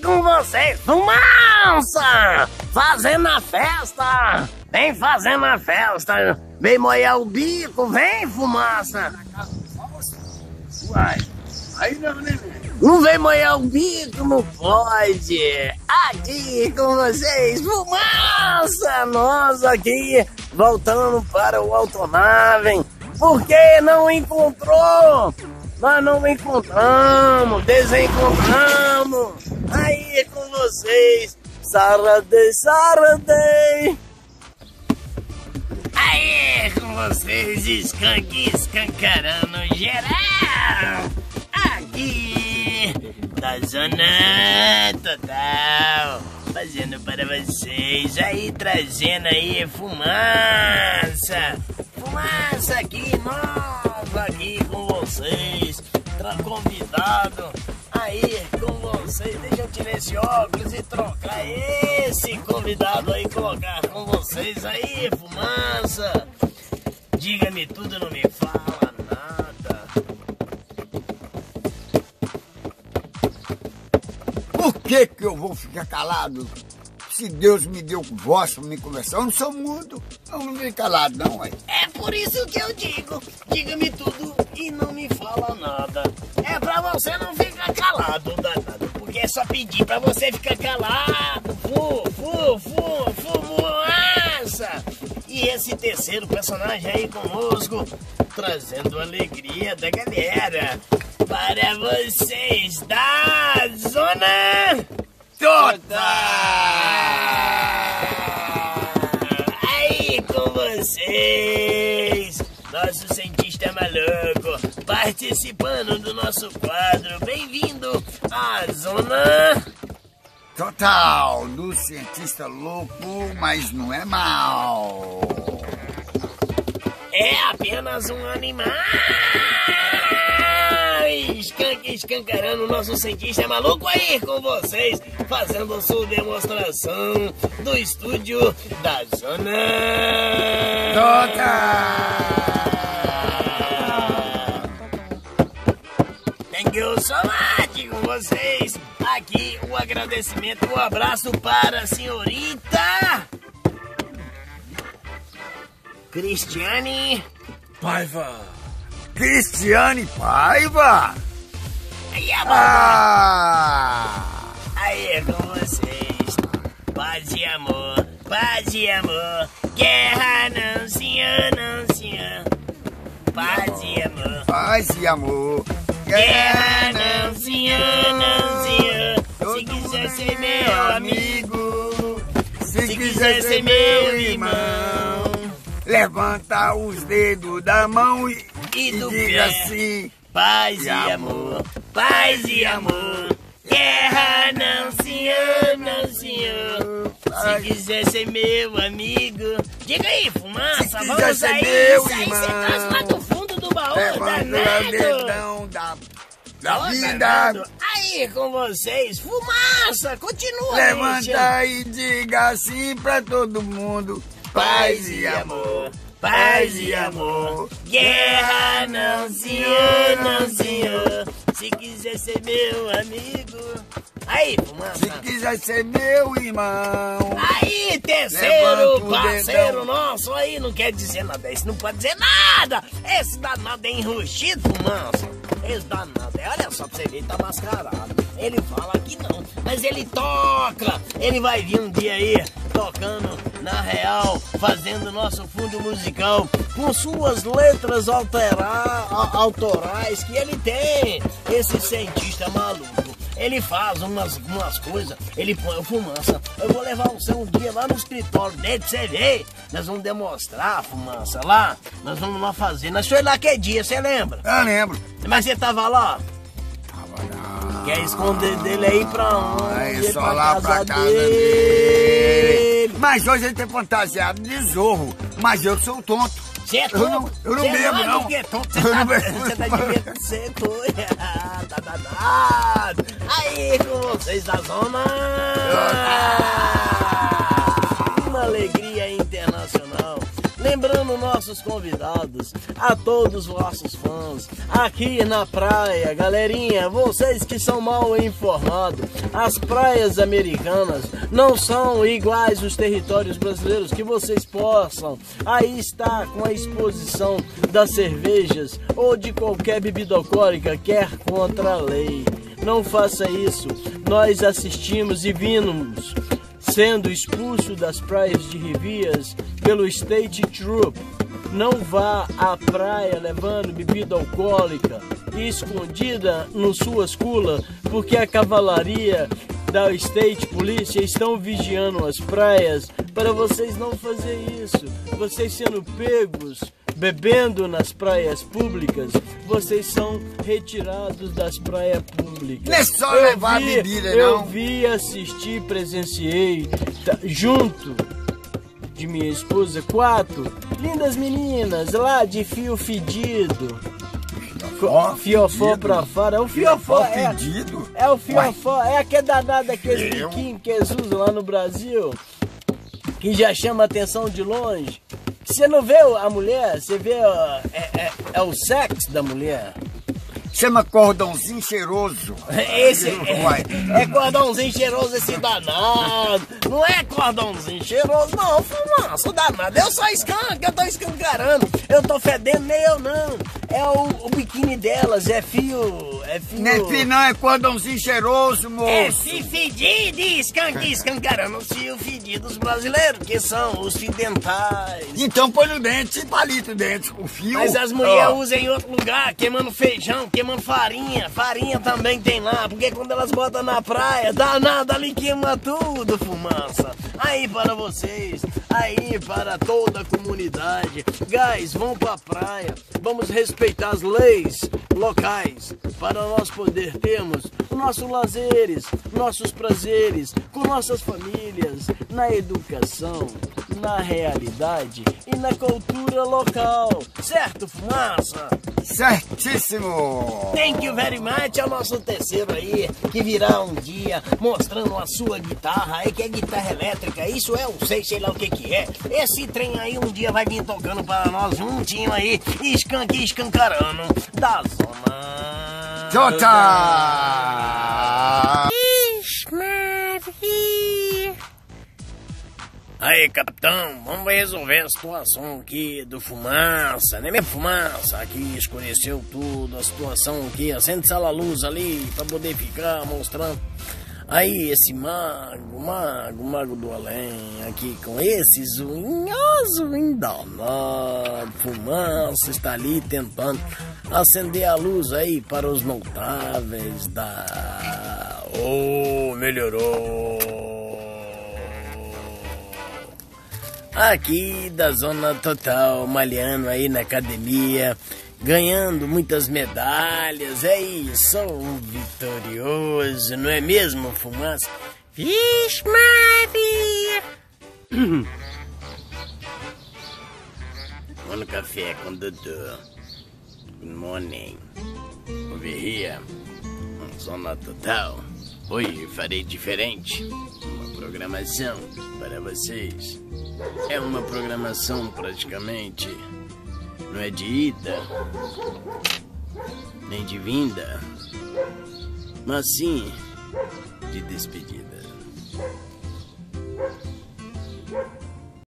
Com vocês, fumaça! Fazendo a festa! Vem fazendo a festa! Vem molhar o bico, vem fumaça! Uai, aí não, né? Não vem molhar o bico, não pode! Aqui com vocês, fumaça! Nós aqui, voltando para o automóvel. Por que não encontrou? Nós não encontramos, desencontramos. Vocês, Saradei. Aí com vocês, Skunk escancarando geral. Aqui, da Zona Total. Fazendo para vocês, aí trazendo aí fumaça. Fumaça aqui, nova aqui com vocês. Convidado aí com vocês. Deixa eu tirar esse óculos e trocar esse convidado aí, colocar com vocês aí, fumaça. Diga-me tudo, não me fala nada. Por que que eu vou ficar calado? Se Deus me deu voz para me conversar, eu não sou mudo. Eu não fico calado, não, ué. É por isso que eu digo, diga-me tudo e não me fala nada. É pra você não ficar calado, danado. Porque é só pedir pra você ficar calado. Fu, fu, fu, fumaça. E esse terceiro personagem aí conosco, trazendo alegria da galera. Para vocês da Zona Total! Aí com vocês, nosso cientista maluco, participando do nosso quadro. Bem-vindo à Zona Total, do cientista louco, mas não é mal. É apenas um animal! Skunk escancarando, nosso cientista maluco aí com vocês, fazendo sua demonstração do estúdio da Zona Total! Thank you so much com vocês. Aqui o agradecimento, o abraço para a senhorita Cristiane. Paiva! Cristiane Paiva! Babá. Ah! Aí é com vocês. Paz e amor, paz e amor. Guerra não, senhor, não, senhor. Paz e amor. Paz e amor. Guerra não, senhor, não, senhor. Todo Se quiser mundo ser é meu amigo, Se, se quiser ser meu irmão. levanta os dedos da mão e, E e diga pé. assim. Paz E e amor. amor, paz e amor. Guerra não, senhor, não, senhor. Se quiser ser meu amigo, diga aí, fumaça, Se vamos ser aí. meu Isso aí você irmão. traz lá do fundo do baú, o danado. da, da Ó, vida. danado. Aí com vocês, fumaça, continua. Levanta deixa. e diga assim pra todo mundo. Paz e amor, paz e amor. Guerra não, senhor, não, senhor. Se quiser ser meu amigo. Aí, Se fumaça. quiser ser meu irmão. Aí, terceiro parceiro nosso aí, não quer dizer nada. Esse não pode dizer nada. Esse danado é enrustido, fumaça. Esse danado, é, olha só pra você ver, ele tá mascarado. Ele fala que não, mas ele toca. Ele vai vir um dia aí tocando na real, fazendo nosso fundo musical com suas letras altera, a- autorais que ele tem. Esse cientista maluco. Ele faz umas, umas coisas, ele põe fumaça. Eu vou levar você um dia lá no escritório dele pra você ver. Nós vamos demonstrar a fumaça lá. Nós vamos lá fazer. Nós foi lá que dia, você lembra? Eu lembro. Mas você tava lá? Tava lá. Quer esconder dele aí pra onde? Aí só lá pra casa dele. dele. Mas hoje ele tem fantasiado de zorro. Mas eu sou tonto. Você é Eu não- tonto? eu não Você bebo, não. é tonto. Você tá, você tá de medo de ser tonto. tá danado. Aí com vocês da zona. Uma alegria nossos convidados, a todos os nossos fãs, aqui na praia, galerinha, vocês que são mal informados, as praias americanas não são iguais os territórios brasileiros, que vocês possam aí estar com a exposição das cervejas ou de qualquer bebida alcoólica, quer contra a lei. Não faça isso. Nós assistimos e vimos sendo expulso das praias de Rivias pelo State Troop. Não vá à praia levando bebida alcoólica escondida no suas culas, porque a cavalaria da State Police estão vigiando as praias para vocês não fazer isso. Vocês sendo pegos bebendo nas praias públicas, vocês são retirados das praias públicas. Não é só eu levar vi, bebida, eu não. Eu vi, assisti, presenciei, tá, junto de minha esposa, quatro lindas meninas lá de fio fedido. Fiofó, fiofó pra fora. É o fiofó. É, fedido? É o fiofó. Uai. É aquele danado, aquele biquinho que eles usam lá no Brasil. Que já chama atenção de longe. Você não vê a mulher, você vê. É, é, é o sexo da mulher. Chama cordãozinho cheiroso. Esse é, é cordãozinho cheiroso esse danado. Não é cordãozinho cheiroso, não, fumaça danado. Eu sou escanco, eu tô escancarando. Eu tô fedendo, nem eu não. É o, o biquíni delas, é fio. É fio. Não é fio, não, é cordãozinho cheiroso, moço. É fio fedido e escanca, escancarando os fios fedidos brasileiros, que são os fios dentais. Então põe no dente, palito dentro, o fio. Mas as mulheres oh. usam em outro lugar, queimando feijão, queimando farinha. Farinha também tem lá, porque quando elas botam na praia, dá nada ali queima tudo, fumaça. Aí para vocês, aí para toda a comunidade. Guys, vão pra praia, vamos respeitar as leis locais para nós poder termos nossos lazeres, nossos prazeres com nossas famílias, na educação, na realidade e na cultura local. Certo, fumaça? Certíssimo! Thank you very much é o nosso terceiro aí, que virá um dia mostrando a sua guitarra aí, que é guitarra elétrica. Isso eu sei, sei lá o que que é. Esse trem aí um dia vai vir tocando para nós juntinho aí, escanque escancarando da zona. Jota! Aí, capitão, vamos resolver a situação aqui do fumaça, né? Minha fumaça aqui escureceu tudo, a situação aqui, acende a luz ali pra poder ficar mostrando. Aí, esse mago, mago, mago do além, aqui com esses unhoso danado, fumaça, está ali tentando acender a luz aí para os notáveis da... Oh, melhorou! aqui da Zona Total, malhando aí na academia, ganhando muitas medalhas. É isso, um vitorioso, não é mesmo, fumaça? Vixe, Maria! Mano café com doutor. Good morning. Over here. Zona Total. Hoje farei diferente. Uma programação para vocês. É uma programação praticamente. Não é de ida, nem de vinda, mas sim de despedida.